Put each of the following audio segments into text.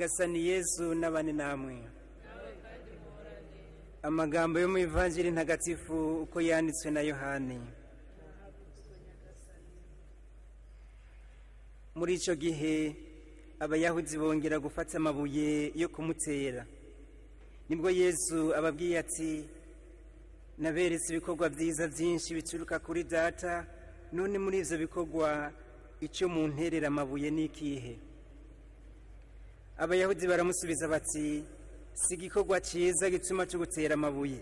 nyagasani yesu n'abane namwe. Amagambo yo mu ivanjiri ntagatifu uko yanditswe na yohani. Muri icyo gihe abayahudi bongera gufata amabuye yo kumutera. Nibwo yesu ababwiye ati naberetse ibikorwa byiza byinshi bituruka kuri data none muri ibyo bikorwa icyo mu nterera amabuye ni ikihe? Abayahudi baramusubiza bati si igikorwa cyiza gituma tugutera amabuye.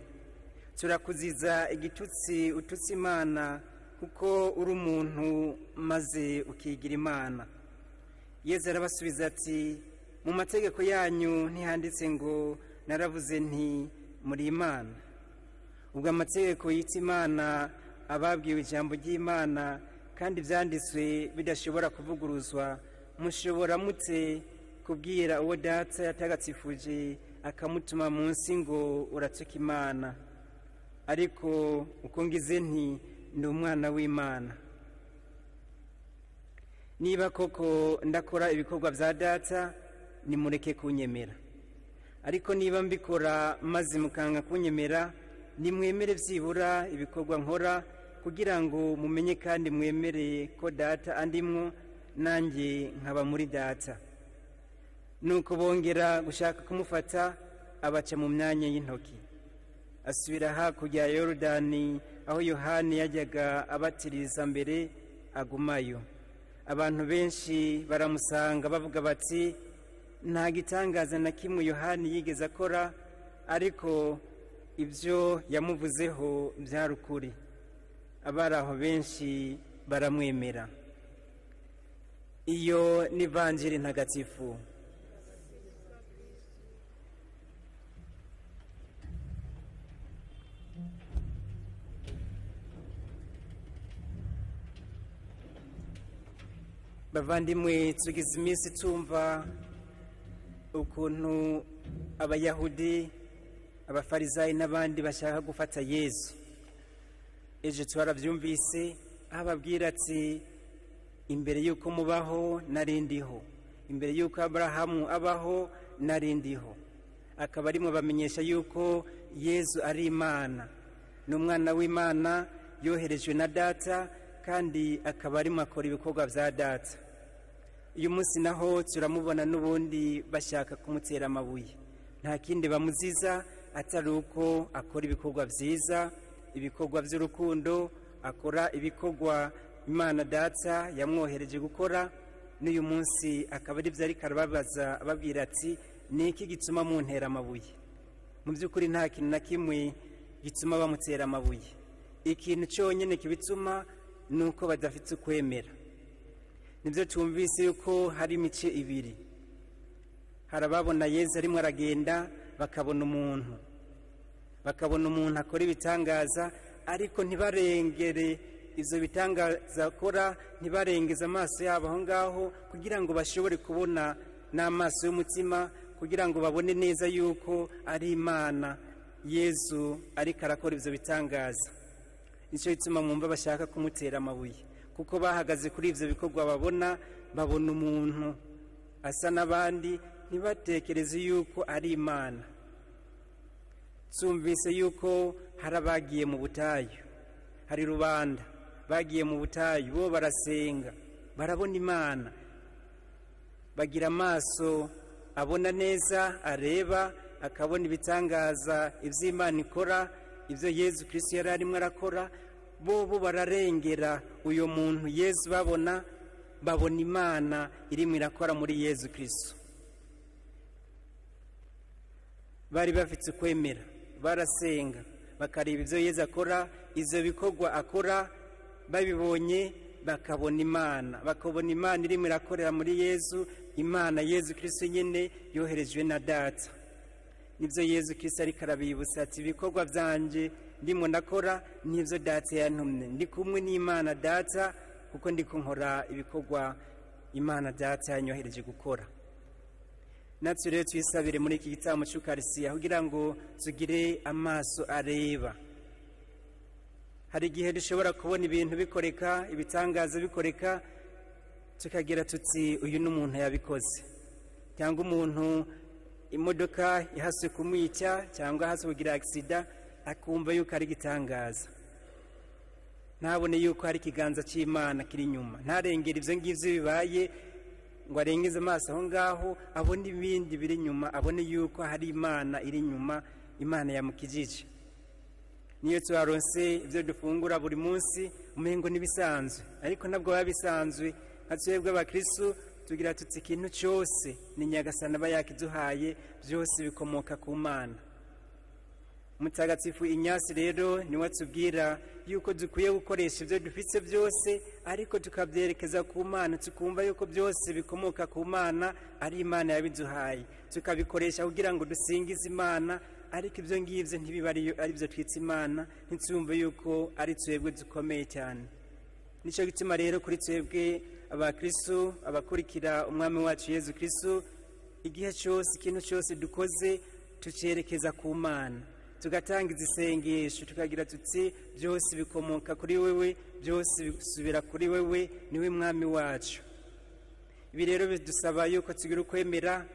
Turakuziza igitutsi ututse imana kuko uri umuntu maze ukigira imana. Yezu arabasubiza ati mu mategeko yanyu ntihanditse ngo naravuze nti muri imana ubwo amategeko yita imana ababwiwe ijambo ry'imana kandi byanditswe bidashobora kuvuguruzwa mushobora mute kubwira uwo data yatagatifuje akamutuma munsi ngo uratuka imana. Ariko uko ngize nti ni umwana w'imana. Niba koko ndakora ibikorwa bya data nimureke kunyemera. Ariko niba mbikora maze mukanga kunyemera nimwemere byibura ibikorwa nkora kugira ngo mumenye kandi mwemere ko data andimwo nanjye nkaba muri data nuko bongera gushaka kumufata abaca mu myanya y'intoki. Asubira hakurya ya yorodani aho yohani yajyaga abatiriza mbere agumayo. Abantu benshi baramusanga bavuga bati nta gitangaza na kimwe yohani yigeze akora ariko ibyo yamuvuzeho byari ukuri. Abari aho benshi baramwemera. Iyo ni vanjiri ntagatifu. Bavandimwe tugize iminsi tumva ukuntu abayahudi abafarizayi n'abandi bashaka gufata yezu ejo twarabyumvise aho ababwira ati imbere y'uko mubaho narindiho imbere y'uko aburahamu abaho narindiho akaba arimo bamenyesha y'uko yezu ari imana. Ni umwana w'imana yoherejwe na data kandi akaba arimo akora ibikorwa bya data. Uyu munsi naho turamubona n'ubundi bashaka kumutera amabuye. Nta kindi bamuziza atari uko akora ibikorwa byiza ibikorwa by'urukundo akora ibikorwa imana data yamwohereje gukora. N'uyu munsi akaba ari byo ariko arababaza ababwira ati ni iki gituma muntera amabuye? Mu by'ukuri nta kintu na kimwe gituma bamutera amabuye. Ikintu cyonyine kibituma ni uko badafite ukwemera. Ni byo tumvise yuko hari imice ibiri. Hari ababona yezu arimo aragenda bakabona umuntu. Bakabona umuntu akora ibitangaza ariko ntibarengere. Ibyo bitangaza akora ntibarengeze amaso yabo aho ngaho kugira ngo bashobore kubona n'amaso y'umutima kugira ngo babone neza yuko ari imana. Yezu ariko arakora ibyo bitangaza. Nicyo gituma mwumva bashaka kumutera amabuye. Kuko bahagaze kuri ibyo bikorwa babona babona umuntu asa n'abandi ntibatekereze yuko ari imana. Tumvise yuko hari abagiye mu butayu hari rubanda bagiye mu butayu bo barasenga barabona imana. Bagira amaso abona neza areba akabona ibitangaza iby'imana ikora ibyo yezu kirisiti yari arimo arakora bo bo bararengera uyu muntu yezu babona babona imana irimo irakora muri yezu kirisito bari bafite ukwemera barasenga bakareba ibyo yezu akora ibyo bikorwa akora babibonye bakabona imana. Bakabona imana irimo irakorera muri yezu imana yezu kirisito nyine yoherejwe na data. Nibyo yezu kirisito ariko arabibutsa ati ibikorwa byanjye ndimo ndakora n'ibyo data yantumye. Ndi kumwe n'imana data kuko ndi kunkora ibikorwa imana data yanyohereje gukora. Natwe rero twisabire muri iki gitaramo cy'ukarisiya kugira ngo tugire amaso areba. Hari igihe dushobora kubona ibintu bikoreka ibitangaza bikoreka tukagira tuti uyu ni umuntu yabikoze. Cyangwa umuntu imodoka ihaswe kumwica cyangwa ahaswe kugira agisida akumva yuko ari igitangaza. Ntabone yuko hari ikiganza cy'imana kiri inyuma. Ntarengere ibyo ngibyo bibaye ngo arengeze amaso aho ngaho abone ibindi biri inyuma abone yuko hari imana iri inyuma imana yamukijije. Niyo tuharonse ibyo dufungura buri munsi umengo n'ibisanzwe ariko nabwo biba bisanzwe. Nka twebwe abakristu tugira tuti ikintu cyose ni nyagasana aba yakiduhaye byose bikomoka ku mana. Mutagatifu inyasi rero ni we atubwira yuko dukwiye gukoresha ibyo dufite byose ariko tukabyerekeza ku mana tukumva yuko byose bikomoka ku mana ari imana yabiduhaye. Tukabikoresha kugira ngo dusingize imana ariko ibyo ngibyo ntibiba ari byo twita imana ntitwumve yuko ari twebwe dukomeye cyane. Nicyo gituma rero kuri twebwe abakristu abakurikira umwami wacu yezu kristu igihe cyose ikintu cyose dukoze tucyerekeza ku mana. Tugatanga izisengesho tukagira tuti byose bikomoka kuri wewe byose bisubira kuri wewe ni we mwami wacu. Ibi rero bidusaba yuko tugira ukwemera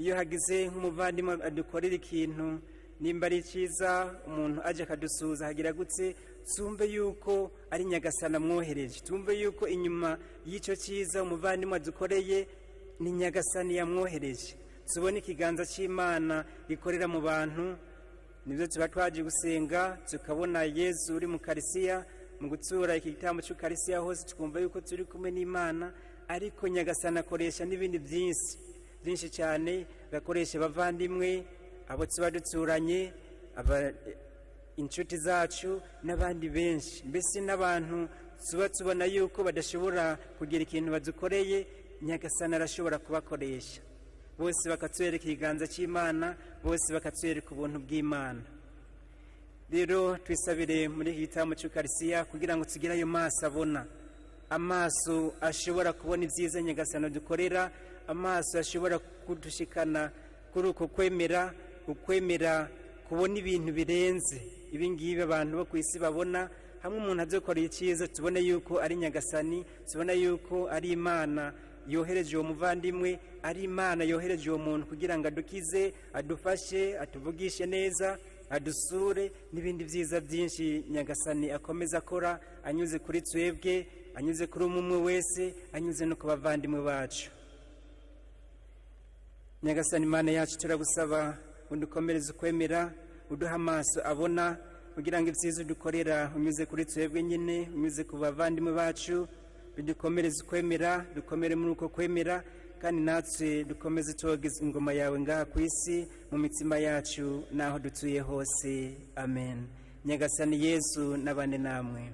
iyo hagize nk'umuvandimwe adukorera ikintu nimba ari cyiza umuntu aje akadusuhuza hagira gutse tumve yuko ari nyagasana amwohereje tumve yuko inyuma y'icyo cyiza umuvandimwe adukoreye ni nyagasani yamwohereje. Tubone ikiganza cy'imana gikorera mu bantu ni byo tuba twaje gusenga tukabona yezu uri mu karisiya mu gutsura iki gitambo cy'ukarisiya hose tukumva yuko turi kumwe n'imana ariko nyagasana akoresha n'ibindi byinshi byinshi cyane agakoresha abavandimwe abo tuba duturanye inshuti zacu n'abandi benshi. Mbese n'abantu tuba tubona yuko badashobora kugira ikintu badukoreye nyagasana arashobora kubakoresha. Bose bakatwereka ikiganza cy'imana bose bakatwereka ubuntu bw'imana. Rero twisabire muri iki gitambo cy'ukarisiya kugira ngo tugire ayo maso abona. Amaso ashobora kubona ibyiza nyagasana dukorera amaso ashobora kudushikana kuri uko kwemera ukwemera kubona ibintu birenze. Ibi ngibi abantu bo ku isi babona hamwe umuntu adukoreye icyiza tubone yuko ari nyagasani tubona yuko ari imana. Yohereje uwo muvandimwe ari imana yohereje uwo muntu kugira ngo adukize adufashe atuvugishe neza adusure n'ibindi byiza byinshi nyagasani akomeza akora anyuze kuri twebwe anyuze kuri umwe wese anyuze no ku bavandimwe bacu. Nyagasani imana yacu turagusaba udukomereze ukwemera uduha amaso abona kugira ngo ibyiza udukorera unyuze kuri twebwe nyine unyuze ku bavandimwe bacu bidukomereze ukwemera dukomere muri uko kwemera kandi natwe dukomeze togeze ingoma yawe ngaha ku isi mu mitima yacu n'aho dutuye hose. Amen. Nyagasani yesu n'abandi namwe.